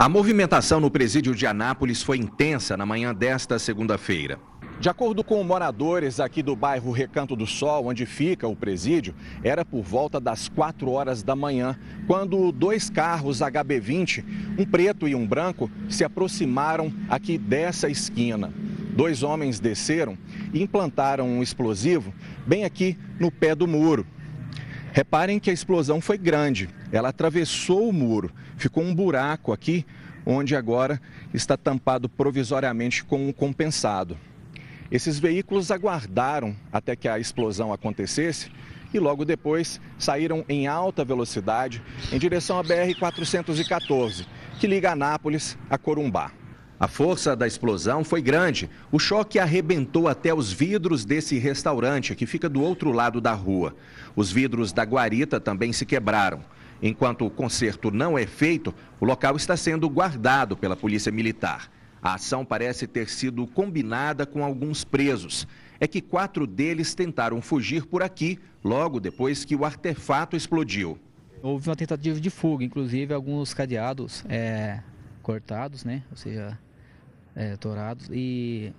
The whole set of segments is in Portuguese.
A movimentação no presídio de Anápolis foi intensa na manhã desta segunda-feira. De acordo com moradores aqui do bairro Recanto do Sol, onde fica o presídio, era por volta das 4 horas da manhã, quando dois carros HB20, um preto e um branco, se aproximaram aqui dessa esquina. Dois homens desceram e implantaram um explosivo bem aqui no pé do muro. Reparem que a explosão foi grande, ela atravessou o muro, ficou um buraco aqui, onde agora está tampado provisoriamente com um compensado. Esses veículos aguardaram até que a explosão acontecesse e logo depois saíram em alta velocidade em direção à BR-414, que liga Anápolis a Corumbá. A força da explosão foi grande. O choque arrebentou até os vidros desse restaurante que fica do outro lado da rua. Os vidros da guarita também se quebraram. Enquanto o conserto não é feito, o local está sendo guardado pela Polícia Militar. A ação parece ter sido combinada com alguns presos. É que quatro deles tentaram fugir por aqui logo depois que o artefato explodiu. Houve uma tentativa de fuga, inclusive alguns cadeados é, cortados, né? Ou seja, é. E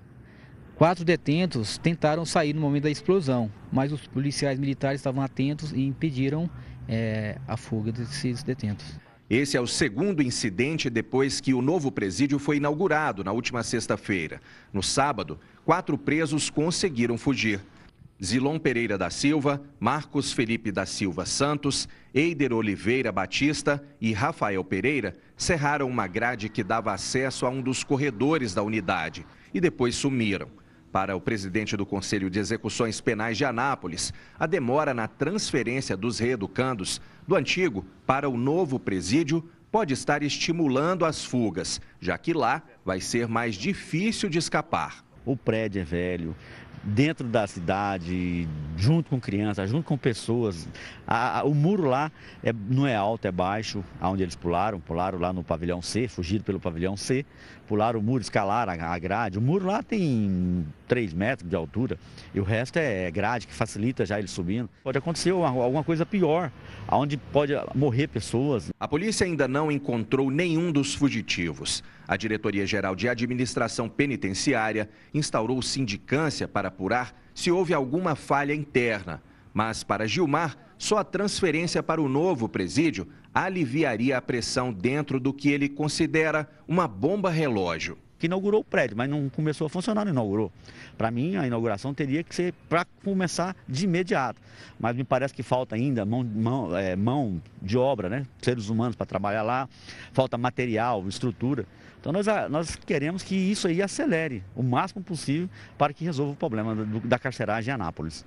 quatro detentos tentaram sair no momento da explosão, mas os policiais militares estavam atentos e impediram é, a fuga desses detentos. Esse é o segundo incidente depois que o novo presídio foi inaugurado na última sexta-feira. No sábado, quatro presos conseguiram fugir. Zilon Pereira da Silva, Marcos Felipe da Silva Santos, Eider Oliveira Batista e Rafael Pereira cerraram uma grade que dava acesso a um dos corredores da unidade e depois sumiram. Para o presidente do Conselho de Execuções Penais de Anápolis, a demora na transferência dos reeducandos do antigo para o novo presídio pode estar estimulando as fugas, já que lá vai ser mais difícil de escapar. O prédio é velho, dentro da cidade, junto com crianças, junto com pessoas. A, a, o muro lá é, não é alto, é baixo, aonde eles pularam, pularam lá no pavilhão C, fugiram pelo pavilhão C, pularam o muro, escalaram a, a grade. O muro lá tem 3 metros de altura e o resto é grade, que facilita já eles subindo. Pode acontecer alguma coisa pior, aonde pode morrer pessoas. A polícia ainda não encontrou nenhum dos fugitivos. A Diretoria-Geral de Administração Penitenciária instaurou sindicância para apurar se houve alguma falha interna. Mas, para Gilmar, só a transferência para o novo presídio aliviaria a pressão dentro do que ele considera uma bomba relógio. Que inaugurou o prédio, mas não começou a funcionar, não inaugurou. Para mim, a inauguração teria que ser para começar de imediato. Mas me parece que falta ainda mão, mão, é, mão de obra, né? seres humanos para trabalhar lá, falta material, estrutura. Então nós, nós queremos que isso aí acelere o máximo possível para que resolva o problema da carceragem em Anápolis.